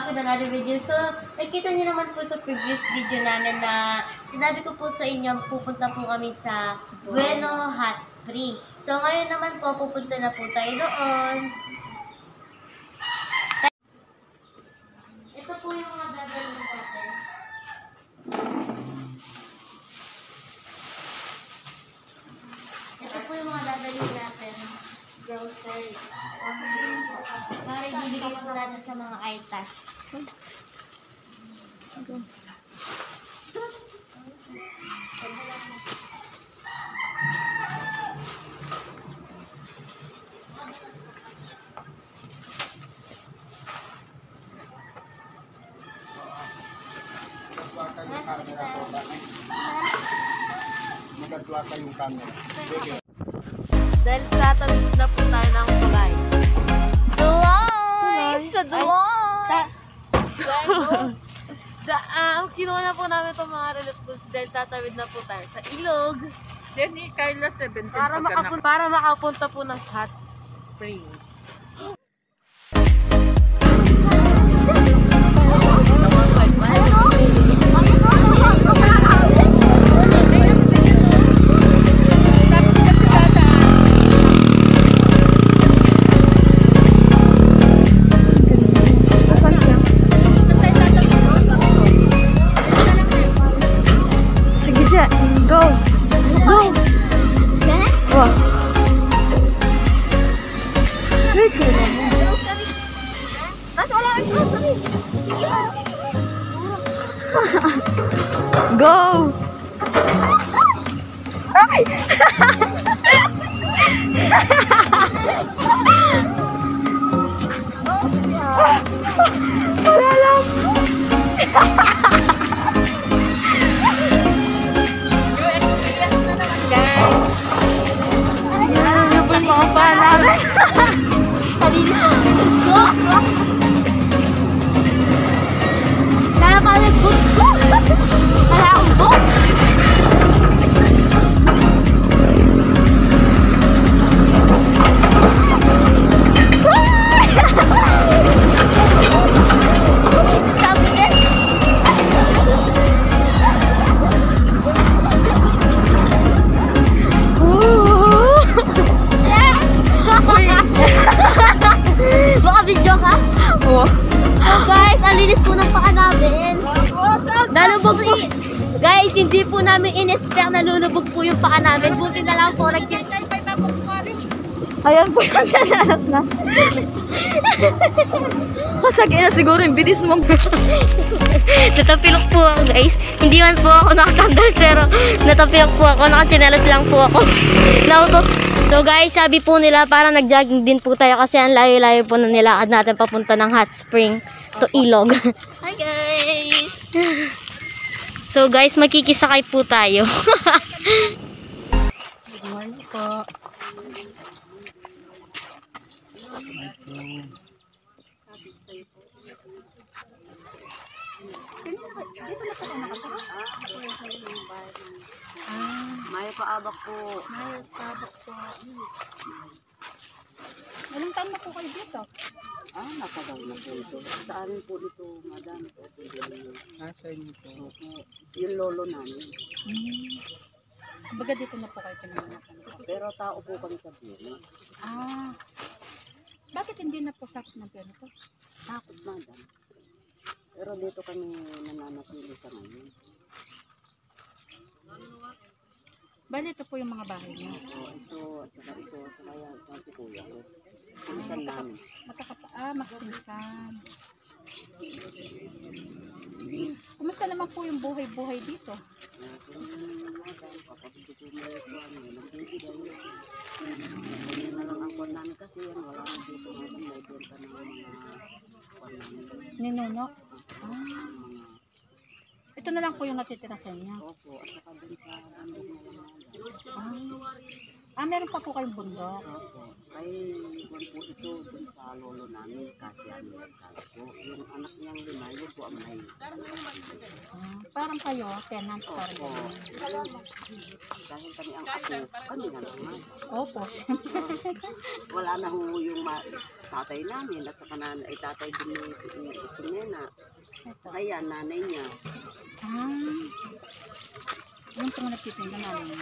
back with another video. So, nakita niyo naman po sa previous video namin na sinabi ko po sa inyo, pupunta po kami sa Bueno Hot Spring. So, ngayon naman po, pupunta na po tayo doon. Ito po yung mga gagawin natin. Ito po yung mga dadalhin natin. Grocery. Para ibibigay po natin sa mga aitas. Magatwa kayong camera. Dahil tatawid na po tayo ng tulay. Tulay! Sa Dahil da, ah, kinuha na po namin itong mga relief goods dahil tatawid na po tayo sa ilog. Jenny, Carla 17 Para, makapun para makapunta po ng hot spring. Oh. So guys, ang linis po ng paa namin. Nalubog po. Guys, hindi po namin in-expect na lulubog po yung paa namin. Buti na lang po nag Ayan po yung channel na. Masagay na siguro yung bilis mo. Natapilok po ako guys. Hindi man po ako nakasandal pero natapilok po ako. Nakachinelas lang po ako. Nauto. So guys, sabi po nila para nag-jogging din po tayo kasi ang layo-layo po na nilakad natin papunta ng hot spring to Ilog. Hi guys! So guys, makikisakay po tayo. Good morning po. May paabak po. Ilang taon na po kayo dito? Ah, nakagaw na po ito. Sa amin po dito, madami po. Nasa inyo po. Opo. Yung lolo namin. Baga dito na po kayo pinanganak. Pero tao po kami sa Bino. Ah. Bakit hindi na po sakit ng po? Takot madam. Pero dito kami nananatili sa ngayon. Bali ito po yung mga bahay niyo. So, ito, at saka ito, at saka yan, sa si kuya ko. Pinsan namin. Magkakapa, ah, magpinsan. Kumusta naman po yung buhay-buhay dito? Hindi po yung natitira sa inyo. Opo, at saka dun sa bundok na lang. Ah. ah, meron pa po kayong bundok. Opo, ay Galing po ito dun sa lolo namin kasi ano po. Yung anak niyang lima, yun po ang may. Ah, parang kayo, tenant parang Opo. ganun. Dahil kami ang apo, kami na ma. Opo. Wala na ho yung ma- tatay namin at saka nan ay tatay din ni ni si Nena. Kaya nanay niya. Ah. Yung pong nagtitinda namin.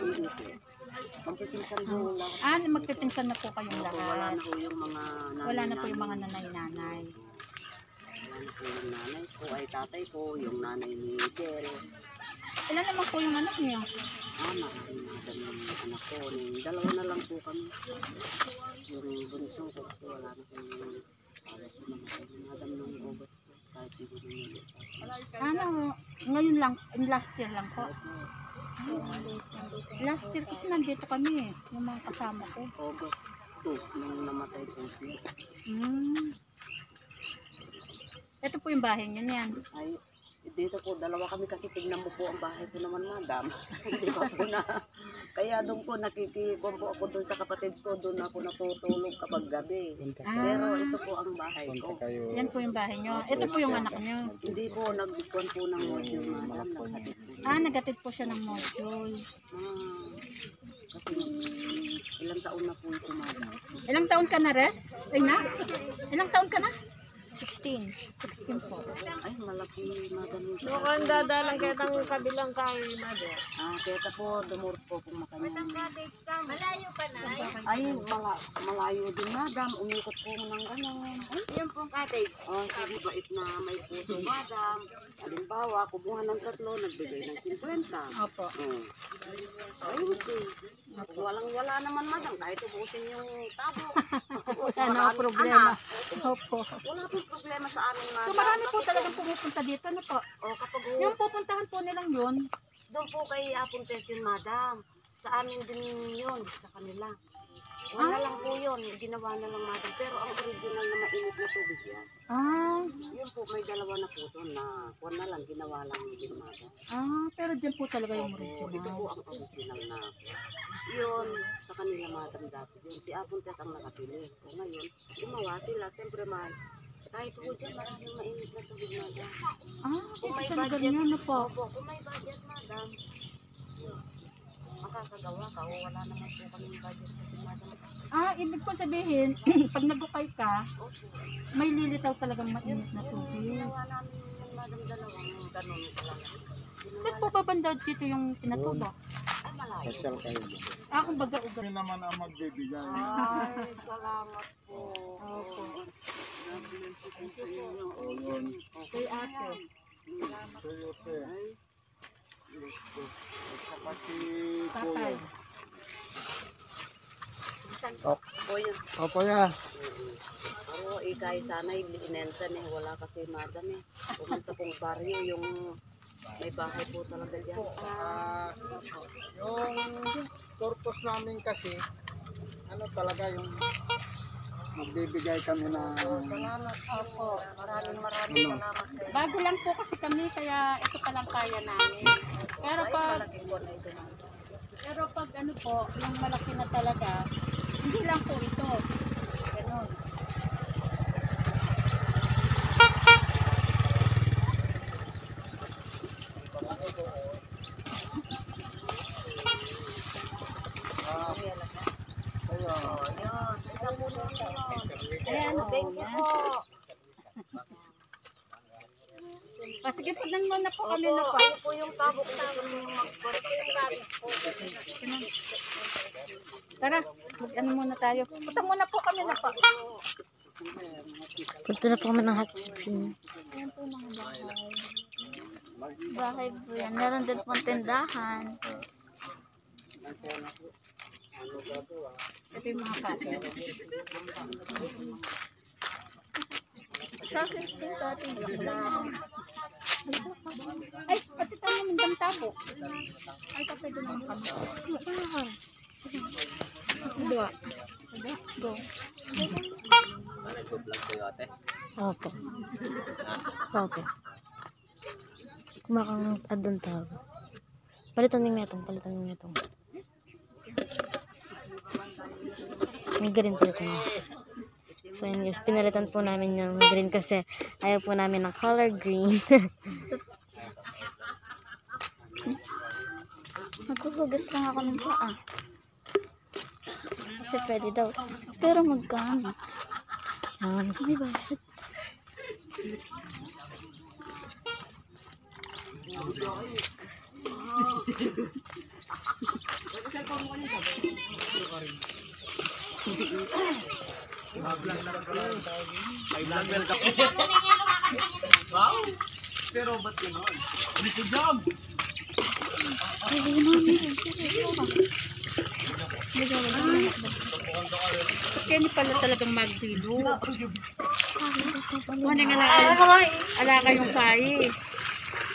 Hindi po. Lang. Ah, magpipinsan na po kayong Opo, wala lahat. na ho yung mga nanay Wala na po yung mga nanay-nanay. Wala na po yung nanay ko ay tatay ko, yung nanay ni Del. Ilan naman po yung anak niyo? Ah, marami na dami ng anak ko. Dalawa na lang po kami. Yung bunso ko wala na po yung awa ko. Madam ng ko. Kahit hindi ko. Ano, ngayon lang, last year lang po. Last year kasi nandito kami eh, yung mga kasama ko. August 2, nung namatay po siya. Hmm. Ito po yung bahay niyo niyan. Ay, dito po, dalawa kami kasi tignan mo po ang bahay ko naman, madam. Hindi ba po na? Kaya doon po nakikikon po ako doon sa kapatid ko, doon ako natutulog kapag gabi. Pero ito po ang bahay ko. kayo. yan po yung bahay niyo. Ito po yung anak niyo. Hindi po, nagbukuan po ng module, madam. Naghatid po. Ah, nagatid po siya ng module. Ah, kasi ilang taon na po ito, madam. Ilang taon ka na, Res? Ay na? Ilang taon ka na? 16. 16 po. Ay, malaki, madam. yung sa- Mukhang dadalang kitang kabilang na doon. Ah, kaya po, dumur po kung pa na? Ay, mala, malayo din, madam. Umikot po ng gano'n. Ay, Yan pong cottage. Oh, sabi bait na may puso, madam. Halimbawa, kubuhan ng tatlo, nagbigay ng 50. Opo. Oh. Ay, hindi. Kung walang wala naman, madam, kahit ubusin yung tabo. Wala na problema. Opo. Wala pong problema sa amin, madam. So marami po talagang pumupunta dito, ano po? Oh, kapag Yung pupuntahan po nilang yun, doon po kay Apuntes yun, madam. Sa amin din yun, sa kanila. Ah. Wala lang po yun, ginawa na lang, madam. Pero ang original na mainit na tubig yan, ah, yun po, may dalawa na po doon na kuwan na lang, ginawa lang din, madam. ah, pero dyan po talaga yung Opo, ito original. po ang original na yun, sa kanila madam dati yun. Si Apuntes ang nakapili. O ngayon, gumawa sila, siyempre man, kahit po dyan, maraming mainit na tubig, madam. Ah, Kung may budget, ganyan na po. Opo, kung may budget, madam, makakagawa ka o wala naman po kaming budget kasi madam. Ah, ibig ko sabihin, pag nagukay ka, Opo. may lilitaw talagang mainit na tubig. Ginawa namin yung madam dalawang ganun lang. Saan po ba banda dito yung pinatubo? Ay, malayo. Pasyal kayo. Ah, kumbaga ugat. Kami naman ang magbibigay. Ay, salamat po. Opo. Bless you po. O yun. Kay ate. Sa iyo, te. Ay, At saka si Tatay. Po yun. Opo ya. Pero ikay sana inensan eh. Wala kasi madam eh. Pumunta pong baryo yung may bahay po talaga dyan. Ah, yung purpose namin kasi, ano talaga yung magbibigay kami na Salamat po. Maraming maraming Ano? salamat sa inyo. Bago lang po kasi kami, kaya ito pa lang kaya namin. Pero Ay, pag, malaking buwan na ito. madam. pero pag ano po, yung malaki na talaga, hindi lang po ito. Ganun. kaya Ayun. Isang puno yun. Kaya ano, Thank you yan. po. Ah, sige, pagnan mo na po kami Opo, na po. Ano po yung tabok namin yung mag-birth yung gabi po. Tara, mag ano muna tayo. Punta muna po kami na po. Punta na po kami ng hot spring. Ayan po mga bahay. Bahay po yan. Meron din pong tindahan. Ito yung mga kain. Sa akin po dati. Ay, pati tayo ng tabo. Ay, kapay doon naman kami. Dua. Go. Opo. Opo. Kumakang adon tao. Palitan ng netong, palitan ng netong. Yung green po ito. So yun guys, pinalitan po namin yung green kasi ayaw po namin ng color green. Maghuhugas lang ako ng paa. Kasi pwede daw. Pero magkano? Yan. May bayad. Kaya hindi pala talagang magdilo. Ano nga ala, ala kayong payi.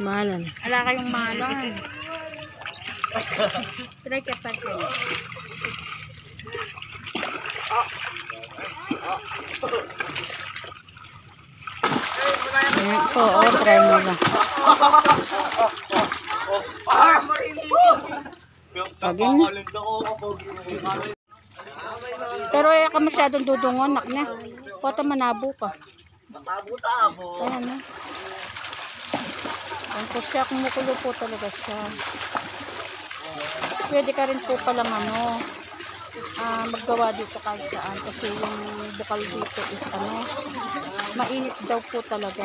Mahalan. Ala kayong malan. Try ka pa rin. Ayan po, oh, try mo ba? Pagin. Pero ay ka masyadong dudungon, nak na. Kota manabo ka. Ayan na. Ayan po siya, kumukulo po talaga siya. Pwede ka rin po palang ano, ah, maggawa dito kahit saan. Kasi yung bukal dito is ano, mainit daw po talaga.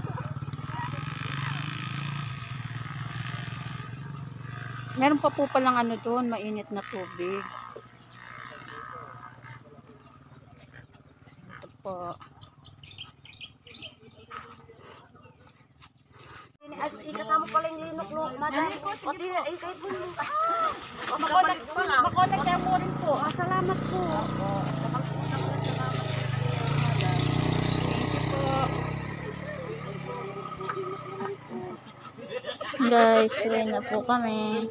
Meron pa po palang ano doon, mainit na tubig. Ito po. Ikatamo pala yung linok no, madam. O di, kahit mo yung... Makonek, makonek tayo mo rin po. Salamat po. Guys, uwi na po kami.